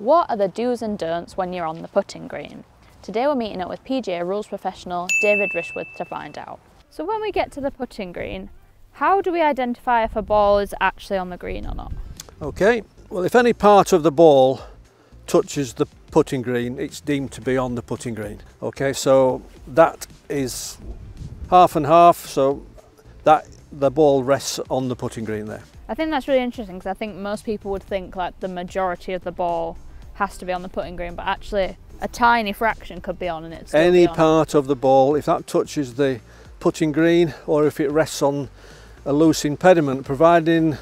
What are the do's and don'ts when you're on the putting green? Today we're meeting up with PGA rules professional David Rishworth to find out. So when we get to the putting green, how do we identify if a ball is actually on the green or not? Okay, well if any part of the ball touches the putting green, it's deemed to be on the putting green. Okay, so that is half and half, so that the ball rests on the putting green there. I think that's really interesting because I think most people would think like the majority of the ball has to be on the putting green, but actually a tiny fraction could be on and it's any part of the ball if that touches the putting green or if it rests on a loose impediment providing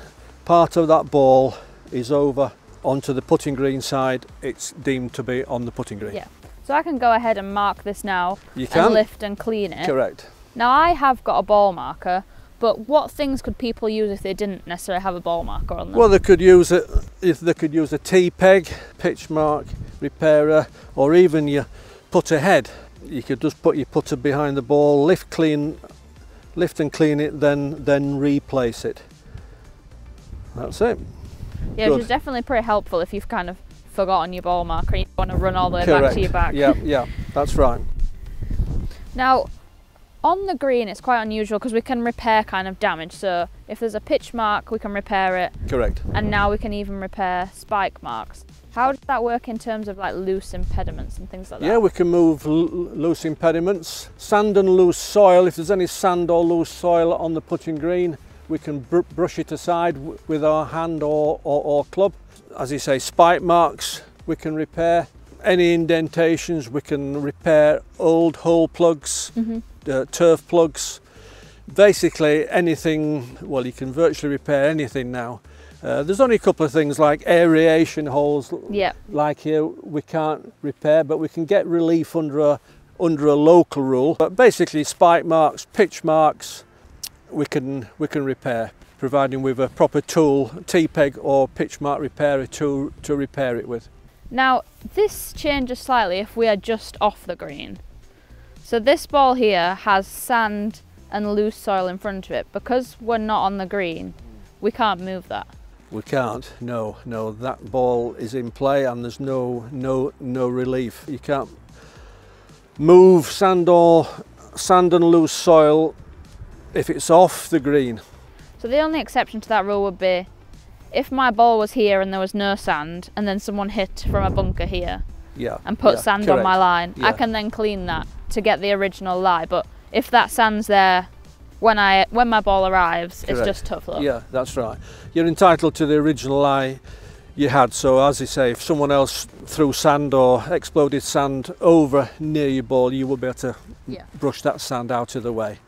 part of that ball is over onto the putting green side it's deemed to be on the putting green. Yeah. So i can go ahead and mark this now you can. and lift and clean it. Correct. Now i have got a ball marker but what things could people use if they didn't necessarily have a ball marker on them? Well, they could use it if they could use a T-peg, pitch mark, repairer, or even your putter head. You could just put your putter behind the ball, lift clean, lift and clean it, then then replace it. That's it. Yeah, Good. which is definitely pretty helpful if you've kind of forgotten your ball marker and you want to run all the way Correct. back to your back. Yeah, yeah, that's right. Now, on the green, it's quite unusual because we can repair kind of damage. So if there's a pitch mark, we can repair it. Correct. And now we can even repair spike marks. How does that work in terms of like loose impediments and things like that? Yeah, we can move loose impediments. Sand and loose soil, if there's any sand or loose soil on the putting green, we can br brush it aside with our hand or, or, or club. As you say, spike marks we can repair. Any indentations, we can repair old hole plugs. Mm -hmm uh, turf plugs, basically anything, well you can virtually repair anything now. Uh, there's only a couple of things like aeration holes yep. like here we can't repair but we can get relief under a, under a local rule. But basically spike marks, pitch marks we can, we can repair providing with a proper tool, T-peg or pitch mark repairer to, to repair it with. Now this changes slightly if we are just off the green. So this ball here has sand and loose soil in front of it. Because we're not on the green, we can't move that. We can't, no, no. That ball is in play and there's no, no, no relief. You can't move sand or sand and loose soil if it's off the green. So the only exception to that rule would be if my ball was here and there was no sand and then someone hit from a bunker here yeah, and put yeah, sand correct. on my line, yeah. I can then clean that to get the original lie. But if that sand's there when I when my ball arrives, Correct. it's just tough luck. Yeah, that's right. You're entitled to the original lie you had. So as you say, if someone else threw sand or exploded sand over near your ball, you would be able to yeah. brush that sand out of the way.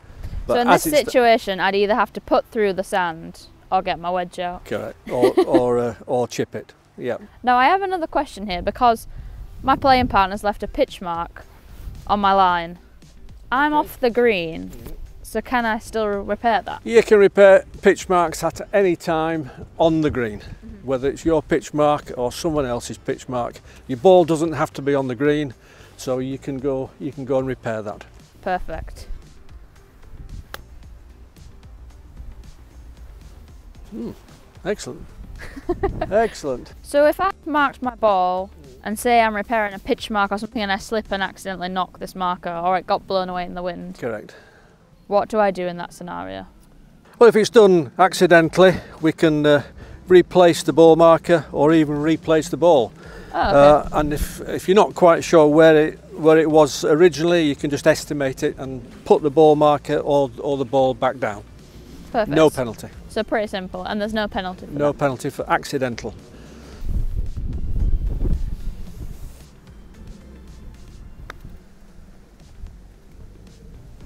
But so in this situation, I'd either have to put through the sand or get my wedge out. Correct. Or or uh, or chip it. Yeah. Now I have another question here because my playing partner's left a pitch mark on my line. I'm off the green, so can I still repair that? You can repair pitch marks at any time on the green, mm -hmm. whether it's your pitch mark or someone else's pitch mark. Your ball doesn't have to be on the green, so you can go you can go and repair that. Perfect. Hmm. Excellent. Excellent. So if I marked my ball and say I'm repairing a pitch mark or something and I slip and accidentally knock this marker or it got blown away in the wind. Correct. What do I do in that scenario? Well, if it's done accidentally, we can uh, replace the ball marker or even replace the ball. Oh, okay. uh, and if, if you're not quite sure where it, where it was originally, you can just estimate it and put the ball marker or, or the ball back down. Perfect. No penalty. So pretty simple, and there's no penalty for No that. penalty for accidental.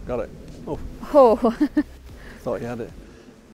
Got it. Oh. Oh. Thought you had it.